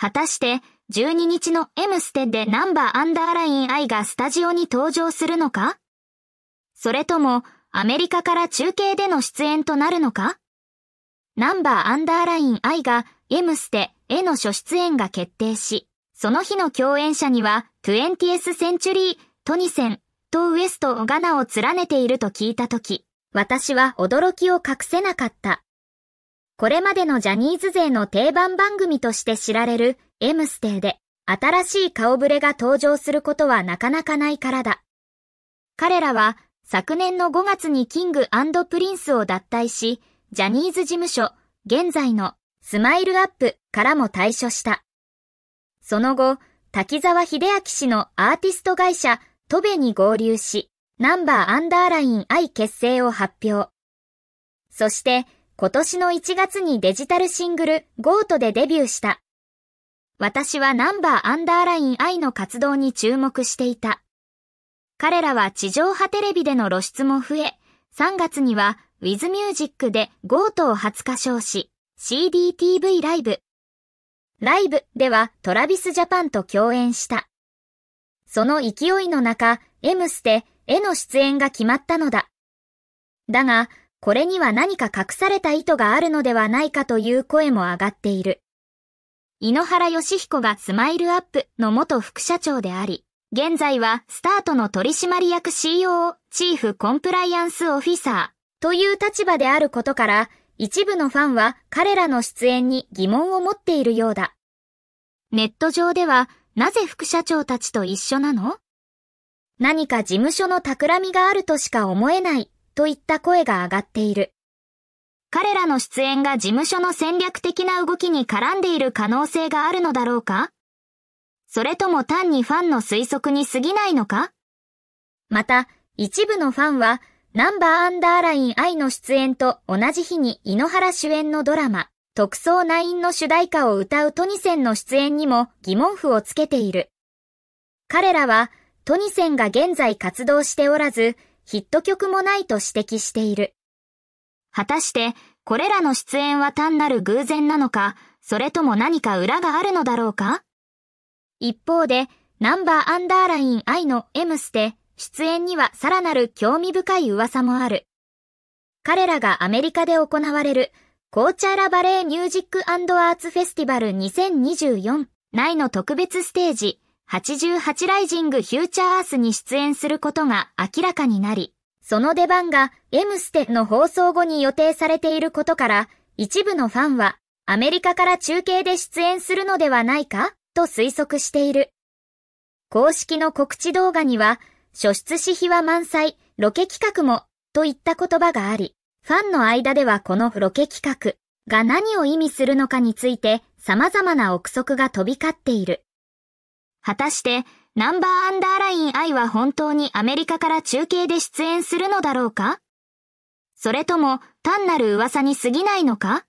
果たして12日の M ステでナンバーアンダーライン I がスタジオに登場するのか？それともアメリカから中継での出演となるのか？ナンバーアンダーライン I が M ステへの初出演が決定し、その日の共演者には 20th Century トニセンとウエスト・ガナを連ねていると聞いたとき、私は驚きを隠せなかった。これまでのジャニーズ勢の定番番組として知られる M ステで新しい顔ぶれが登場することはなかなかないからだ。彼らは昨年の5月に King & Prince を脱退し、ジャニーズ事務所、現在の SMILE-UP.からも退所した。その後、滝沢秀明氏のアーティスト会社 TOBE に合流し、 Number underline I 結成を発表。そして今年の1月にデジタルシングル GOAT でデビューした。私はナンバーアンダーライン I の活動に注目していた。彼らは地上波テレビでの露出も増え、3月には With Music で GOAT を初歌唱し、CDTV ライブ。ライブではトラビスジャパンと共演した。その勢いの中、M ステへの出演が決まったのだ。だが、これには何か隠された意図があるのではないかという声も上がっている。井ノ原義彦がスマイルアップの元副社長であり、現在はスタートの取締役 CEO、チーフコンプライアンスオフィサーという立場であることから、一部のファンは彼らの出演に疑問を持っているようだ。ネット上ではなぜ副社長たちと一緒なの？何か事務所の企みがあるとしか思えないといった声が上がっている。彼らの出演が事務所の戦略的な動きに絡んでいる可能性があるのだろうか？それとも単にファンの推測に過ぎないのか？また、一部のファンは、ナンバーアンダーライン愛の出演と同じ日に井ノ原主演のドラマ、特捜9の主題歌を歌うトニセンの出演にも疑問符をつけている。彼らは、トニセンが現在活動しておらず、ヒット曲もないと指摘している。果たして、これらの出演は単なる偶然なのか、それとも何か裏があるのだろうか？一方で、ナンバーアンダーライン I の M ステ、出演にはさらなる興味深い噂もある。彼らがアメリカで行われる、コーチャーラバレーミュージックアーツフェスティバル2024内の特別ステージ、88ライジングフューチャーアースに出演することが明らかになり、その出番が M ステの放送後に予定されていることから、一部のファンはアメリカから中継で出演するのではないかと推測している。公式の告知動画には、初出し秘話満載、ロケ企画も、といった言葉があり、ファンの間ではこのロケ企画が何を意味するのかについて様々な憶測が飛び交っている。果たして、ナンバーアンダーライン I は本当にアメリカから中継で出演するのだろうか？それとも単なる噂に過ぎないのか？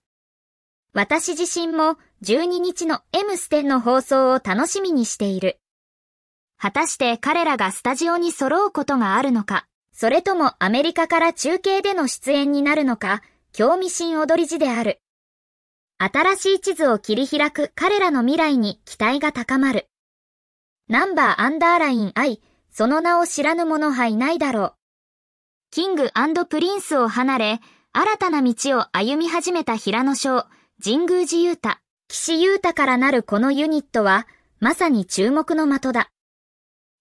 私自身も12日の M ステンの放送を楽しみにしている。果たして彼らがスタジオに揃うことがあるのか、それともアメリカから中継での出演になるのか、興味津踊り地である。新しい地図を切り開く彼らの未来に期待が高まる。 Number underline I、その名を知らぬ者はいないだろう。 King & Prince を離れ、新たな道を歩み始めた平野紫耀、神宮寺勇太、岸優太からなるこのユニットは、まさに注目の的だ。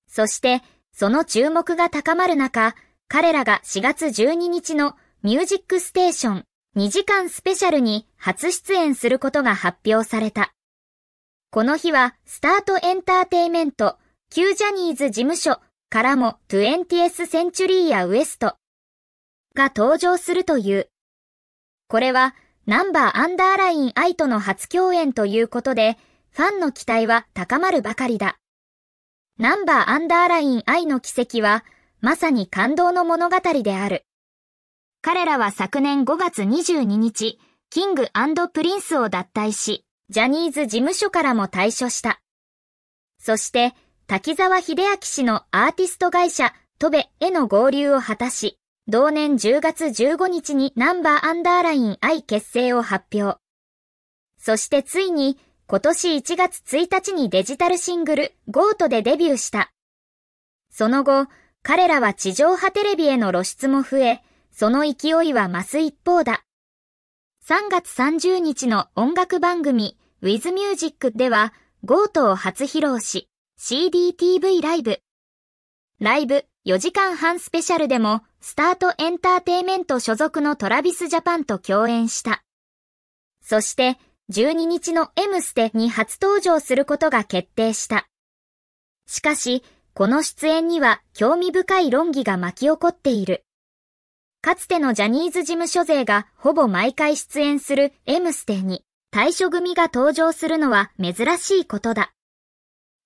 そして、その注目が高まる中、彼らが4月12日のミュージックステーション2時間スペシャルに初出演することが発表された。この日はスタートエンターテイメント、旧ジャニーズ事務所からも 20th センチュリーやウエストが登場するという。これはナンバーアンダーラインアイとの初共演ということで、ファンの期待は高まるばかりだ。Number underline I の軌跡は、まさに感動の物語である。彼らは昨年5月22日、 King & Prince を脱退し、ジャニーズ事務所からも退所した。そして、滝沢秀明氏のアーティスト会社、 TOBE への合流を果たし、同年10月15日にナンバーアンダーライン I 結成を発表。そしてついに、今年1月1日にデジタルシングル GOAT でデビューした。その後、彼らは地上波テレビへの露出も増え、その勢いは増す一方だ。3月30日の音楽番組 With Music では GOAT を初披露し、CDTV ライブ。ライブ4時間半スペシャルでもスタートエンターテイメント所属のトラビスジャパンと共演した。そして12日の M ステに初登場することが決定した。しかし、この出演には興味深い論議が巻き起こっている。かつてのジャニーズ事務所勢がほぼ毎回出演する M ステに対処組が登場するのは珍しいことだ。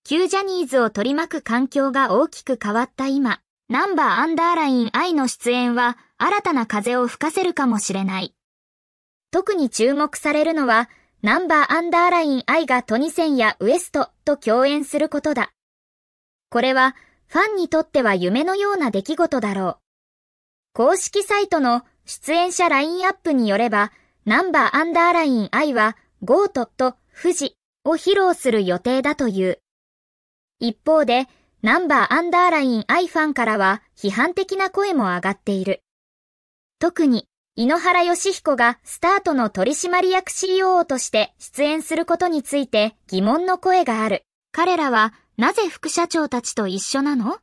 旧ジャニーズを取り巻く環境が大きく変わった今、ナンバーアンダーライン I の出演は新たな風を吹かせるかもしれない。特に注目されるのは、 Number underline I がトニセンや WEST.と共演することだ。これはファンにとっては夢のような出来事だろう。公式サイトの出演者ラインアップによれば、 Number underline I は GOAT と FUJI を披露する予定だという。一方で、 Number underline I ファンからは批判的な声も上がっている。特に、井ノ原義彦がスタートの取締役 CEO として出演することについて疑問の声がある。彼らはなぜ副社長たちと一緒なの？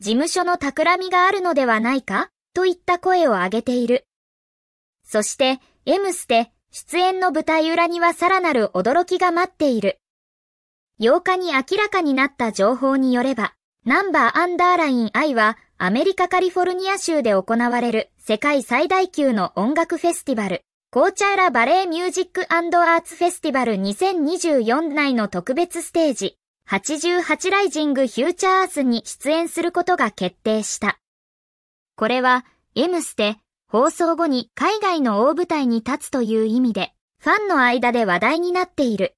事務所の企みがあるのではないか？といった声を上げている。そして、M ステ出演の舞台裏にはさらなる驚きが待っている。8日に明らかになった情報によれば、ナンバーアンダーライン I はアメリカカリフォルニア州で行われる世界最大級の音楽フェスティバル、コーチャーラバレーミュージックアーツフェスティバル2024内の特別ステージ、88ライジングフューチャーアースに出演することが決定した。これは、M ステ放送後に海外の大舞台に立つという意味で、ファンの間で話題になっている。